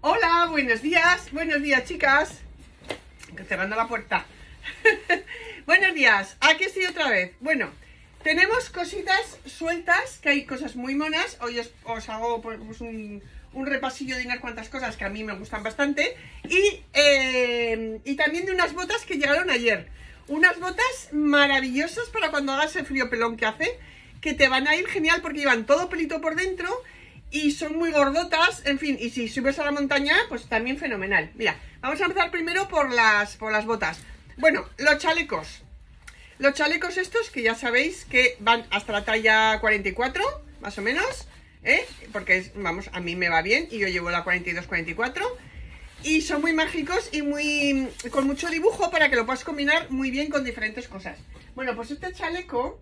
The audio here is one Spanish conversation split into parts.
Hola, buenos días, buenos días chicas. Cerrando la puerta. buenos días, aquí estoy otra vez. Bueno, tenemos cositas sueltas, que hay cosas muy monas. Hoy os, hago pues, pues, un, repasillo de unas cuantas cosas que a mí me gustan bastante. Y, eh, y también de unas botas que llegaron ayer. Unas botas maravillosas para cuando hagas el frío pelón que hace, que te van a ir genial porque llevan todo pelito por dentro y son muy gordotas, en fin, y si subes a la montaña, pues también fenomenal. Mira, vamos a empezar primero por las, por las botas. Bueno, los chalecos. Los chalecos estos, que ya sabéis que van hasta la talla 44, más o menos, ¿eh? Porque, vamos, a mí me va bien y yo llevo la 42-44. Y son muy mágicos y muy con mucho dibujo para que lo puedas combinar muy bien con diferentes cosas. Bueno, pues este chaleco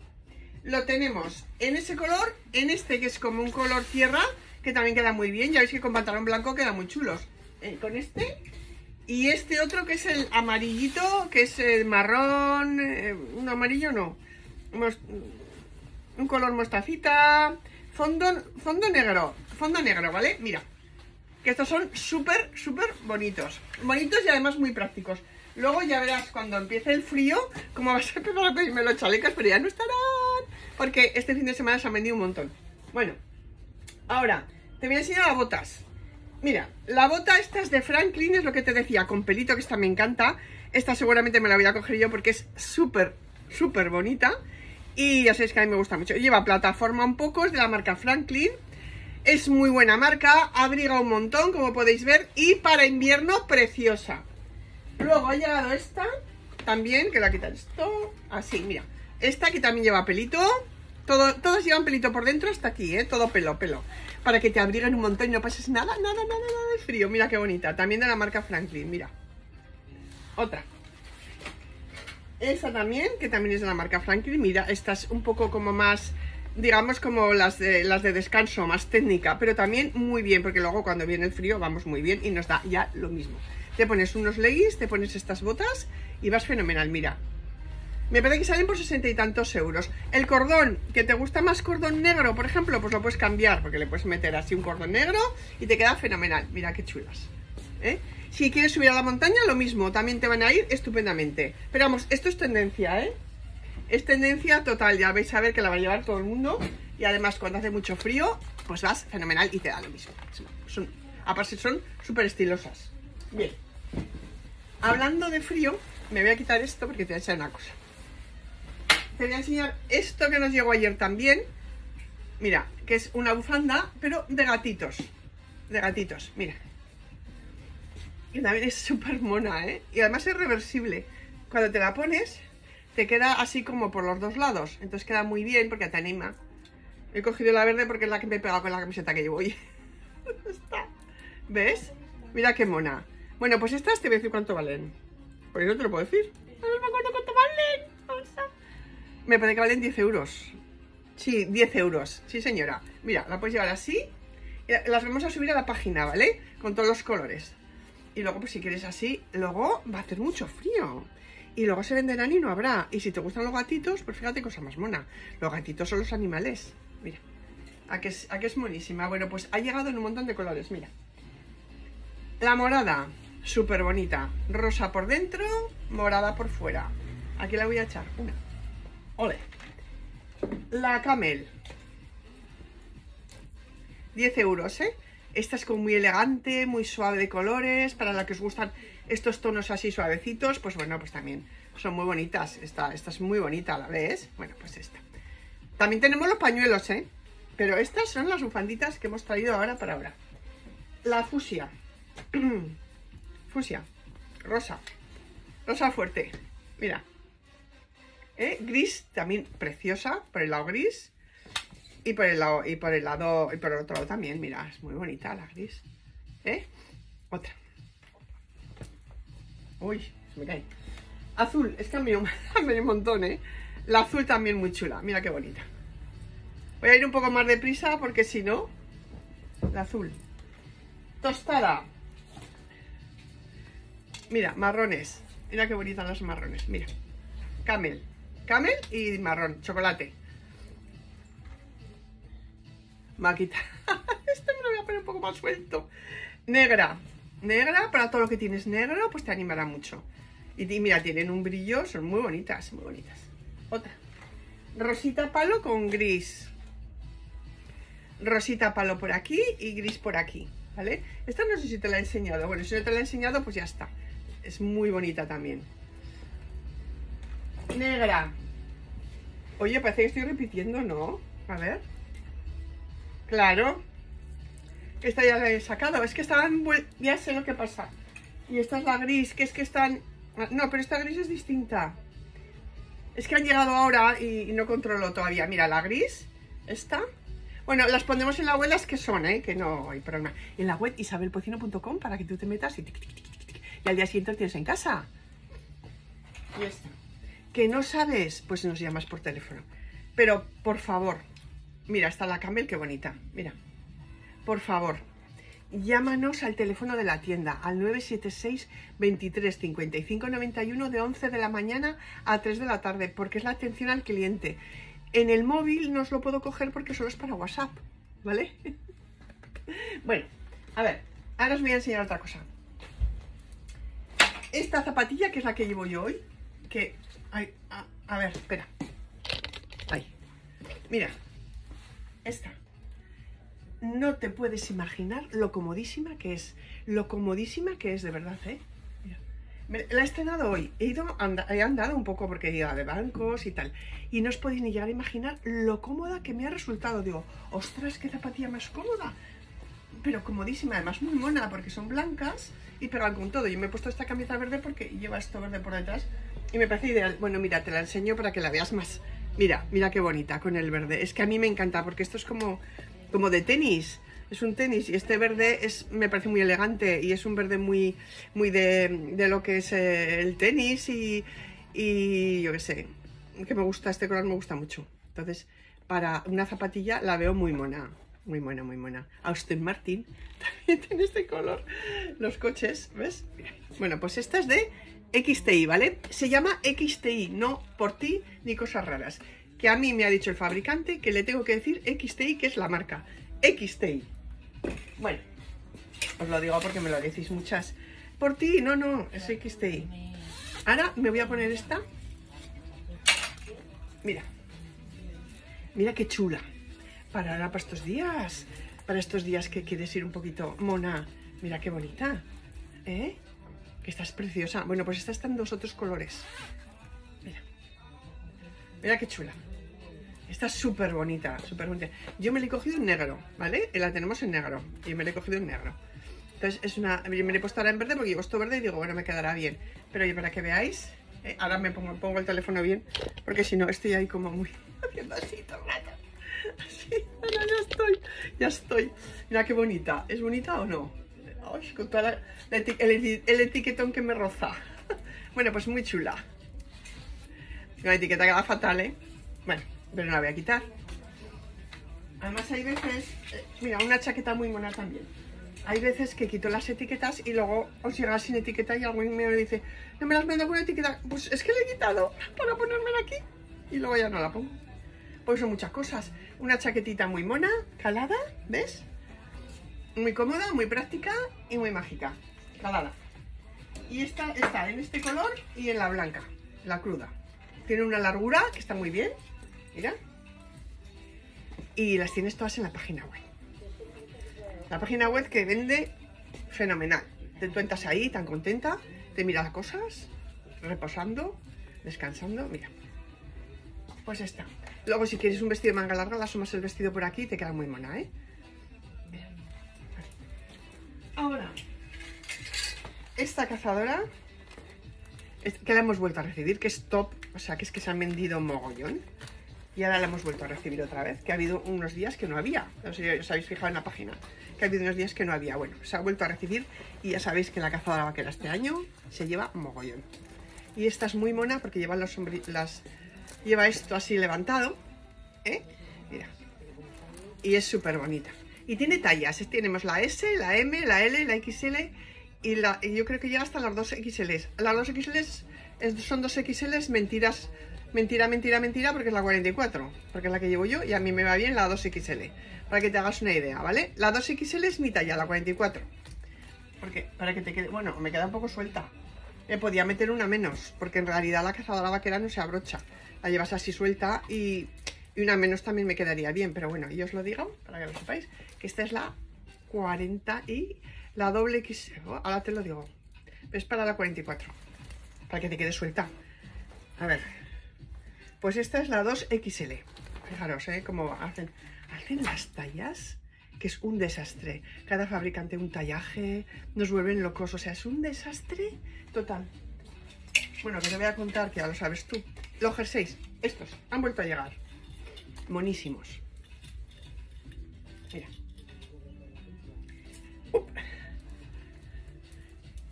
lo tenemos en ese color, en este que es como un color tierra, que también queda muy bien. Ya veis que con pantalón blanco quedan muy chulos. Eh, con este y este otro que es el amarillito, que es el marrón, eh, un amarillo no, un color mostacita, fondo, fondo negro, fondo negro, ¿vale? Mira, que estos son súper, súper bonitos. Bonitos y además muy prácticos. Luego ya verás cuando empiece el frío, como vas a empezar a pedirme los chalecos, pero ya no estarán. Porque este fin de semana se han vendido un montón. Bueno, ahora, te voy a enseñar las botas. Mira, la bota esta es de Franklin, es lo que te decía, con pelito, que esta me encanta. Esta seguramente me la voy a coger yo porque es súper, súper bonita. Y ya sabéis que a mí me gusta mucho. Lleva plataforma un poco, es de la marca Franklin. Es muy buena marca, abriga un montón, como podéis ver. Y para invierno, preciosa. Luego ha llegado esta, también, que la quitar esto. Así, mira. Esta que también lleva pelito. Todo, todos llevan pelito por dentro hasta aquí, ¿eh? Todo pelo, pelo. Para que te abriguen un montón y no pases nada, nada, nada, nada de frío. Mira qué bonita. También de la marca Franklin, mira. Otra. Esa también, que también es de la marca Franklin. Mira, esta es un poco como más, digamos, como las de, las de descanso, más técnica. Pero también muy bien, porque luego cuando viene el frío vamos muy bien y nos da ya lo mismo. Te pones unos leggings, te pones estas botas y vas fenomenal, mira. Me parece que salen por sesenta y tantos euros. El cordón, que te gusta más cordón negro, por ejemplo, pues lo puedes cambiar, porque le puedes meter así un cordón negro y te queda fenomenal. Mira qué chulas. ¿eh? Si quieres subir a la montaña, lo mismo, también te van a ir estupendamente. Pero vamos, esto es tendencia, ¿eh? Es tendencia total, ya vais a ver que la va a llevar todo el mundo. Y además, cuando hace mucho frío, pues vas fenomenal y te da lo mismo. Son, aparte, son súper estilosas. Bien. Hablando de frío, me voy a quitar esto porque te voy a echar una cosa. Te voy a enseñar esto que nos llegó ayer también. Mira, que es una bufanda, pero de gatitos. De gatitos, mira. Y también es súper mona, ¿eh? Y además es reversible. Cuando te la pones, te queda así como por los dos lados. Entonces queda muy bien porque te anima. He cogido la verde porque es la que me he pegado con la camiseta que llevo hoy. ¿Ves? Mira qué mona. Bueno, pues estas te voy a decir cuánto valen. Porque no te lo puedo decir. Me parece que valen 10 euros. Sí, 10 euros. Sí, señora. Mira, la puedes llevar así. Las vamos a subir a la página, ¿vale? Con todos los colores. Y luego, pues si quieres así, luego va a hacer mucho frío. Y luego se venderán y no habrá. Y si te gustan los gatitos, pues fíjate cosa más mona. Los gatitos son los animales. Mira. Aquí es, aquí es monísima. Bueno, pues ha llegado en un montón de colores, mira. La morada súper bonita. Rosa por dentro, morada por fuera. Aquí la voy a echar. Una. Ole. La Camel. 10 euros, ¿eh? Esta es como muy elegante, muy suave de colores. Para la que os gustan estos tonos así suavecitos, pues bueno, pues también son muy bonitas. Esta, esta es muy bonita, ¿la ves? Bueno, pues esta. También tenemos los pañuelos, ¿eh? Pero estas son las bufanditas que hemos traído ahora para ahora. La fusia. Fusia. Rosa. Rosa fuerte. Mira. ¿Eh? Gris, también preciosa, por el lado gris. Y por el lado, y por el lado, y por el otro lado también, mira, es muy bonita la gris. ¿Eh? Otra. Uy, se me cae. Azul, es que han venido, un montón, ¿eh? La azul también muy chula, mira qué bonita. Voy a ir un poco más deprisa porque si no... La azul. Tostada. Mira, marrones. Mira qué bonitas las marrones. Mira. Camel. Camel y marrón. Chocolate. Maquita. este me lo voy a poner un poco más suelto. Negra. Negra, para todo lo que tienes negro, pues te animará mucho. Y mira, tienen un brillo, son muy bonitas, muy bonitas. Otra. Rosita palo con gris. Rosita palo por aquí y gris por aquí, ¿vale? Esta no sé si te la he enseñado. Bueno, si no te la he enseñado, pues ya está. Es muy bonita también. Negra. Oye, parece que estoy repitiendo, ¿no? A ver. Claro. Esta ya la he sacado. Es que estaban... Ya sé lo que pasa. Y esta es la gris, que es que están... No, pero esta gris es distinta. Es que han llegado ahora y, no controlo todavía. Mira, la gris, esta. Bueno, las pondremos en la web las que son, ¿eh? Que no hay problema. En la web isabelpocino.com para que tú te metas y, y al día siguiente lo tienes en casa. Y esta. ¿Que no sabes? Pues nos llamas por teléfono. Pero, por favor, mira, está la Camel, qué bonita. Mira, por favor, llámanos al teléfono de la tienda al 976 23 55 91 de 11 de la mañana a 3 de la tarde porque es la atención al cliente. En el móvil no os lo puedo coger porque solo es para WhatsApp, ¿vale? bueno, a ver, ahora os voy a enseñar otra cosa. Esta zapatilla, que es la que llevo yo hoy, que... Ay, a, ver, espera. Ahí. Mira, esta no te puedes imaginar lo comodísima que es. Lo comodísima que es, de verdad, ¿eh? La he estrenado hoy. He, ido he andado un poco porque ido de bancos y tal. Y no os podéis ni llegar a imaginar lo cómoda que me ha resultado. Digo, ostras, qué zapatilla más cómoda. Pero comodísima, además muy mona porque son blancas y pegan con todo. Yo me he puesto esta camisa verde porque lleva esto verde por detrás y me parece ideal. Bueno, mira, te la enseño para que la veas más. Mira, mira qué bonita con el verde. Es que a mí me encanta porque esto es como como de tenis. Es un tenis y este verde es, me parece muy elegante y es un verde muy, muy de, lo que es eh, el tenis y, y yo qué sé, que me gusta, este color me gusta mucho. Entonces, para una zapatilla la veo muy mona, muy mona, muy mona. Austin Martin también tiene este color. Los coches, ¿ves? Bueno, pues esta es de XTI, ¿vale? Se llama XTI, no por ti ni cosas raras que a mí me ha dicho el fabricante que le tengo que decir XTI, que es la marca. XTI. Bueno, os lo digo porque me lo decís muchas. Por ti, no, no, es XTI. Ahora me voy a poner esta. Mira. Mira qué chula. Para ahora, para estos días. Para estos días que quieres ir un poquito mona. Mira qué bonita. ¿Eh? Que estás preciosa. Bueno, pues esta está en dos otros colores. Mira qué chula. Está súper bonita, súper bonita. Yo me la he cogido en negro, ¿vale? Y la tenemos en negro. Y me la he cogido en negro. Entonces es una... Yo me la he puesto ahora en verde porque llevo esto verde y digo, bueno, me quedará bien. Pero oye, para que veáis, eh, ahora me pongo, el teléfono bien, porque si no estoy ahí como muy... Haciendo así todo el rato. Así, ya estoy, ya estoy. Mira qué bonita. ¿Es bonita o no? Con toda el, el etiquetón que me roza. Bueno, pues muy chula. La etiqueta queda fatal, ¿eh? Bueno, pero no la voy a quitar. Además hay veces... Eh, mira, una chaqueta muy mona también. Hay veces que quito las etiquetas y luego os llega sin etiqueta y alguien me dice No me las vendo con etiqueta. Pues es que le he quitado para ponérmela aquí. Y luego ya no la pongo. Pues son muchas cosas. Una chaquetita muy mona, calada, ¿ves? Muy cómoda, muy práctica y muy mágica. Calada. Y esta está en este color y en la blanca, la cruda. Tiene una largura que está muy bien. Mira. Y las tienes todas en la página web. La página web que vende fenomenal. Te encuentras ahí tan contenta, te miras cosas, reposando, descansando. Mira. Pues está. Luego si quieres un vestido de manga larga, la asomas el vestido por aquí y te queda muy mona, ¿eh? Esta cazadora que la hemos vuelto a recibir, que es top, o sea, que es que se han vendido mogollón. Y ahora la hemos vuelto a recibir otra vez, que ha habido unos días que no había. No sé si os habéis fijado en la página, que ha habido unos días que no había. Bueno, se ha vuelto a recibir y ya sabéis que la cazadora vaquera este año se lleva mogollón. Y esta es muy mona porque lleva los las lleva esto así levantado, ¿eh? Mira. Y es súper bonita. Y tiene tallas, tenemos la S, la M, la L, la XL y, yo creo que llega hasta las 2 XL. Las 2 XL son 2 XL mentiras, mentira, mentira, mentira, porque es la 44, porque es la que llevo yo y a mí me va bien la 2 XL, para que te hagas una idea, ¿vale? La 2 XL es mi talla, la 44. para que te quede... Bueno, me queda un poco suelta. Me podía meter una menos, porque en realidad la cazadora vaquera no se abrocha. La llevas así suelta y, una menos también me quedaría bien. Pero bueno, yo os lo digo, para que lo sepáis, que esta es la 40 y la doble X... Ahora te lo digo. Es para la 44, para que te quede suelta. A ver, pues esta es la 2XL. Fijaros, ¿eh? Cómo hacen, hacen las tallas que es un desastre. Cada fabricante un tallaje, nos vuelven locos, o sea, es un desastre total. Bueno, que te voy a contar, que ya lo sabes tú. Los jerseys, estos, han vuelto a llegar. Monísimos.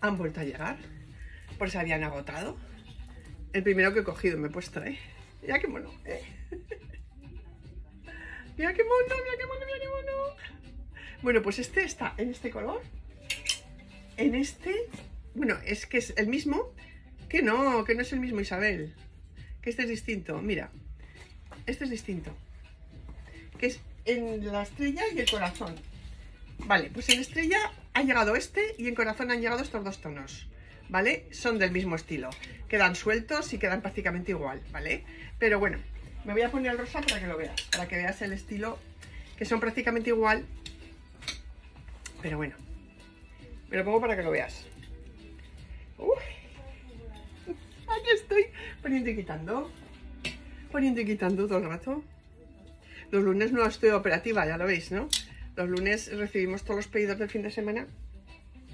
Han vuelto a llegar. Por si habían agotado. El primero que he cogido me he puesto, ¿eh? Mira qué mono, ¿eh? Mira qué mono, mira qué mono, mira qué mono. Bueno, pues este está en este color. En este... Bueno, es que es el mismo. Que no, que no es el mismo Isabel. Que este es distinto. Mira. Este es distinto. Que es en la estrella y el corazón. Vale, pues en estrella ha llegado este y en corazón han llegado estos dos tonos. ¿Vale? Son del mismo estilo. Quedan sueltos y quedan prácticamente igual, ¿vale? Pero bueno, me voy a poner el rosa para que lo veas. Para que veas el estilo que son prácticamente igual pero bueno, me lo pongo para que lo veas. aquí estoy poniendo y quitando. Poniendo y quitando todo el rato. Los lunes no estoy operativa, ya lo veis, ¿no? Los lunes recibimos todos los pedidos del fin de semana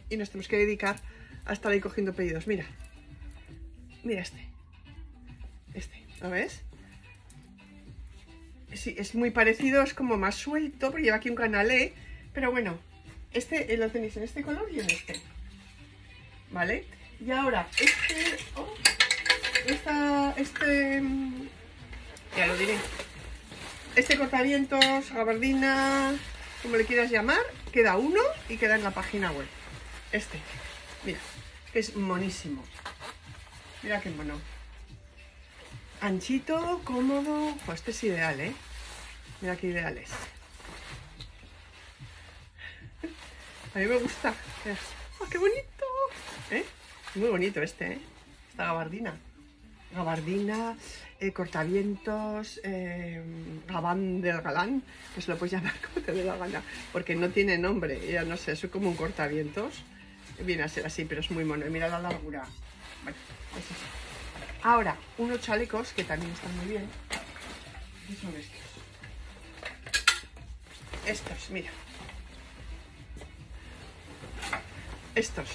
y nos tenemos que dedicar a estar ahí cogiendo pedidos. Mira, mira este. Este, ¿lo ves? Sí, es muy parecido, es como más suelto, porque lleva aquí un canalé, pero bueno, este eh, lo tenéis en este color y en este. ¿Vale? Y ahora, este... Oh, esta, este... Mm, ya lo diré. Este cortavientos, gabardina, como le quieras llamar, queda uno y queda en la página web. Este, mira, es monísimo. Mira qué mono. Anchito, cómodo. Pues este es ideal, ¿eh? Mira qué ideal es. A mí me gusta. ¡Oh, qué bonito! ¿Eh? Muy bonito este, ¿eh? Esta gabardina. Gabardina, eh, cortavientos, eh, gabán del galán, que se lo puedes llamar como te dé la gana, porque no tiene nombre, ya no sé, soy como un cortavientos. Viene a ser así, pero es muy mono. Mira la largura. Bueno, es Ahora, unos chalecos que también están muy bien. ¿Qué son estos? Estos, mira. Estos.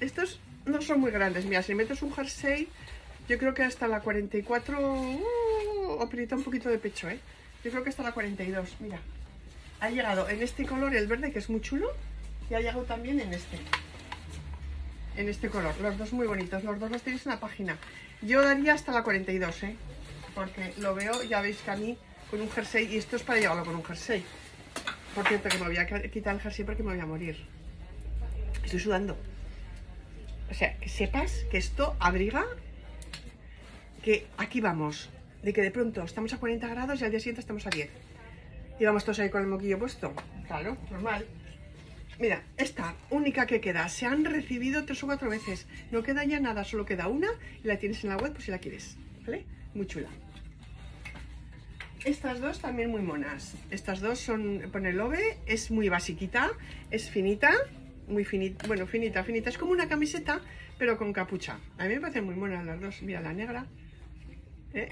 Estos no son muy grandes. Mira, si metes un jersey, yo creo que hasta la 44... Uh, aprieta un poquito de pecho, ¿eh? Yo creo que hasta la 42. Mira, ha llegado en este color, el verde, que es muy chulo. Y ha llegado también en este. En este color. Los dos muy bonitos. Los dos los tenéis en la página. Yo daría hasta la 42, ¿eh? Porque lo veo, ya veis que a mí, con un jersey... Y esto es para llevarlo con un jersey. Por cierto, que me voy a quitar el jersey porque me voy a morir. Estoy sudando. O sea, que sepas que esto abriga que aquí vamos. De que de pronto estamos a 40 grados y al día siguiente estamos a 10. Y vamos todos ahí con el moquillo puesto. Claro, normal. Mira, esta única que queda, se han recibido tres o cuatro veces. No queda ya nada, solo queda una y la tienes en la web pues si la quieres. ¿Vale? Muy chula. Estas dos también muy monas. Estas dos son, pone love, es muy basiquita, es finita muy finita, bueno, finita, finita. Es como una camiseta, pero con capucha. A mí me parecen muy buenas las dos. Mira, la negra. ¿Eh?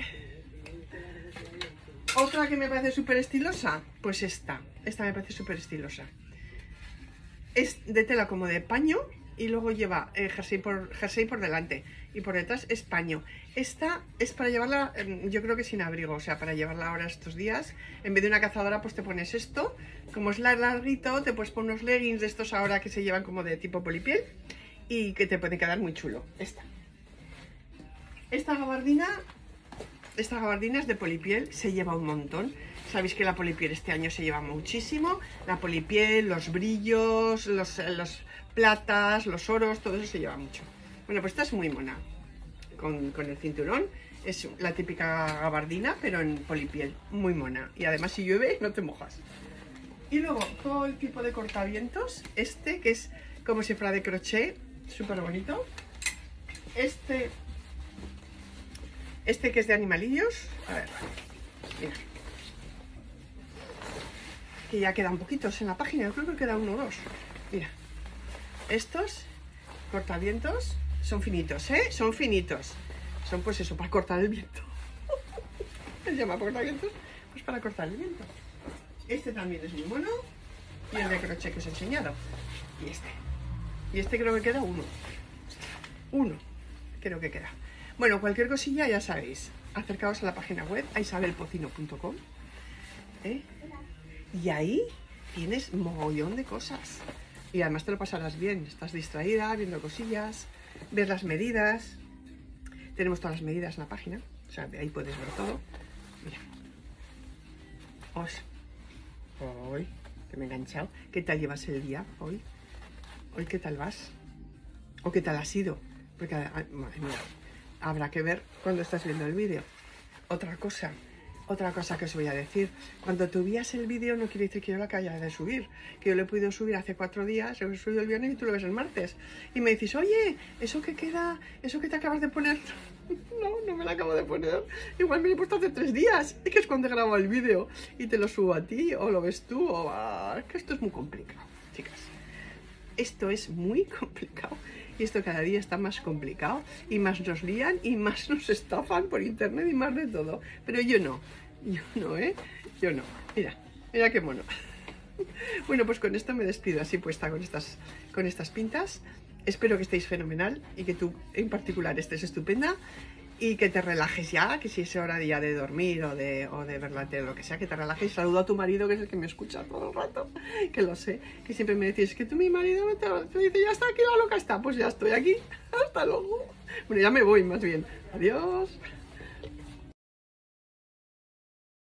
Otra que me parece súper estilosa, pues esta. Esta me parece súper estilosa. Es de tela como de paño y luego lleva eh, jersey, por, jersey por delante y por detrás es paño. Esta es para llevarla, em, yo creo que sin abrigo, o sea, para llevarla ahora estos días. En vez de una cazadora, pues te pones esto. Como es larguito, te puedes poner unos leggings de estos ahora que se llevan como de tipo polipiel y que te puede quedar muy chulo. Esta. Esta gabardina, esta gabardina es de polipiel, se lleva un montón. Sabéis que la polipiel este año se lleva muchísimo. La polipiel, los brillos, los, los platas, los oros, todo eso se lleva mucho. Bueno, pues esta es muy mona. Con, el cinturón. Es la típica gabardina, pero en polipiel. Muy mona. Y además si llueve no te mojas. Y luego todo el tipo de cortavientos. Este que es como si fuera de crochet, súper bonito. Este, este que es de animalillos, a ver, mira. Que ya quedan poquitos en la página, yo creo que queda uno o dos. Mira, estos cortavientos son finitos, ¿eh? Son finitos. Son pues eso, para cortar el viento. Se llama cortavientos, pues para cortar el viento. Este también es muy bueno. Y el de crochet que os he enseñado. Y este. Y este creo que queda uno. Uno. Creo que queda. Bueno, cualquier cosilla ya sabéis. Acercaos a la página web a isabelpocino.com. ¿eh? Y ahí tienes mogollón de cosas. Y además te lo pasarás bien. Estás distraída, viendo cosillas, ves las medidas. Tenemos todas las medidas en la página. O sea, de ahí puedes ver todo. Mira. Os. Hoy, que me he enganchado. ¿Qué tal llevas el día hoy? ¿Hoy qué tal vas? ¿O qué tal ha sido? Porque, ah, habrá que ver cuando estás viendo el vídeo. Otra cosa, otra cosa que os voy a decir. Cuando tú vías el vídeo no quiere decir que yo lo haya de subir. Que yo lo he podido subir hace cuatro días, lo he subido el viernes y tú lo ves el martes. Y me dices, oye, eso que queda, eso que te acabas de poner... no, no me lo acabo de poner. Igual me lo he puesto hace tres días. Y que es cuando he grabado el vídeo y te lo subo a ti o lo ves tú. O, ah, que esto es muy complicado, chicas. Esto es muy complicado y esto cada día está más complicado y más nos lían y más nos estafan por internet y más de todo. Pero yo no, yo no, ¿eh? Yo no. Mira, mira qué mono. Bueno, pues con esto me despido así puesta con estas, con estas pintas. Espero que estéis fenomenal y que tú en particular estés estupenda y que te relajes ya, que si es hora ya de dormir o de, o de ver la lo que sea, que te relajes. Saludo a tu marido, que es el que me escucha todo el rato, que lo sé, que siempre me decís que tú, mi marido, te, te dice, ya está aquí la loca está, pues ya estoy aquí, hasta luego. Bueno, ya me voy más bien. Adiós.